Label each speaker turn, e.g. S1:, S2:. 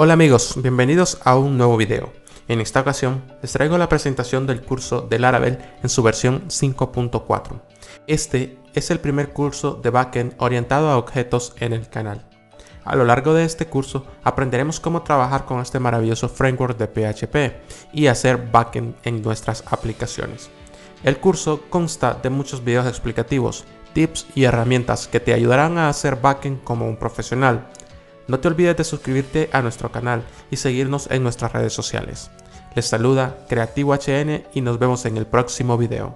S1: Hola amigos, bienvenidos a un nuevo video. En esta ocasión les traigo la presentación del curso de Laravel en su versión 5.4. Este es el primer curso de backend orientado a objetos en el canal. A lo largo de este curso aprenderemos cómo trabajar con este maravilloso framework de PHP y hacer backend en nuestras aplicaciones. El curso consta de muchos videos explicativos, tips y herramientas que te ayudarán a hacer backend como un profesional no te olvides de suscribirte a nuestro canal y seguirnos en nuestras redes sociales. Les saluda Creativo HN y nos vemos en el próximo video.